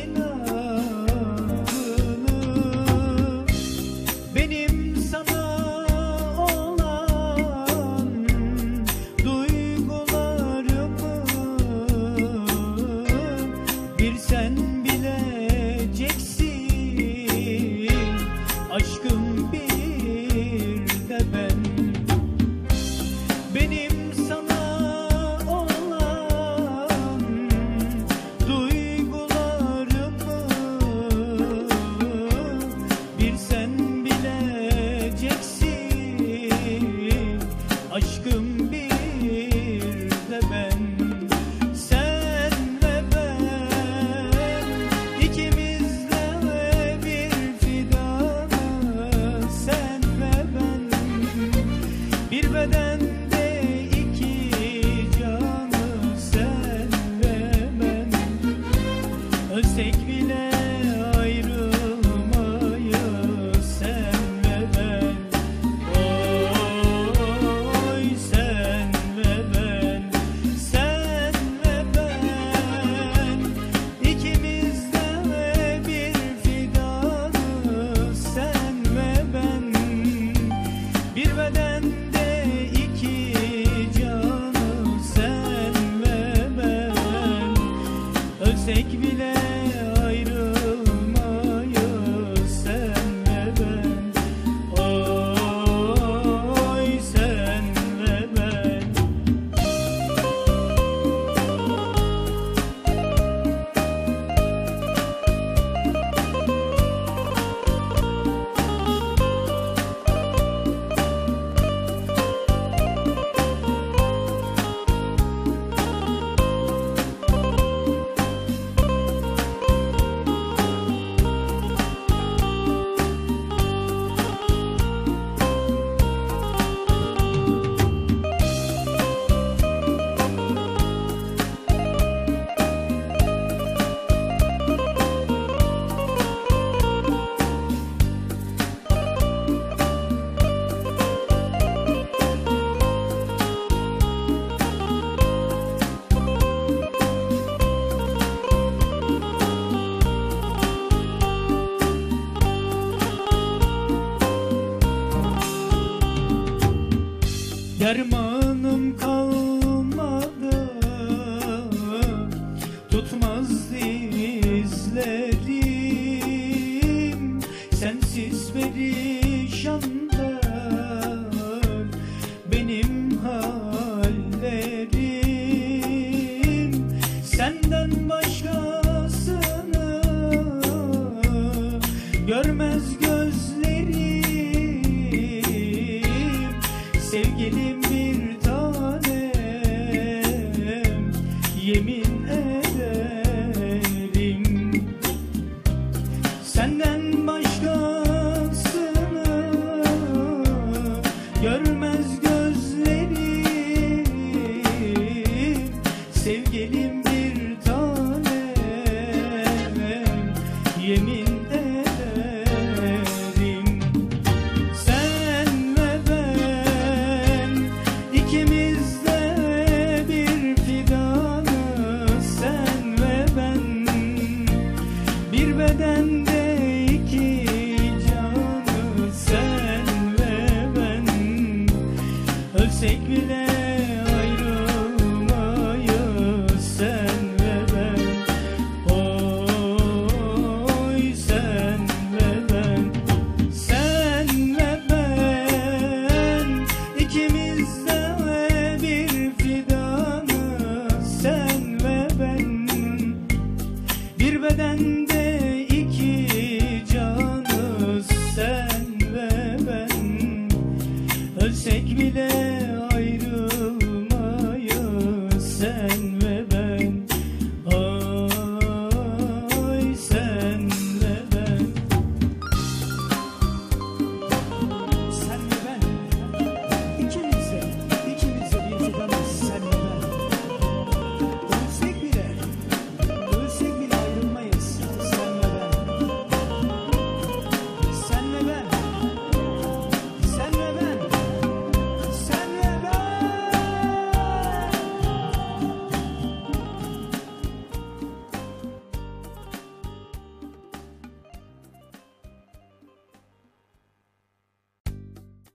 senin aşkım Senden ölsek bile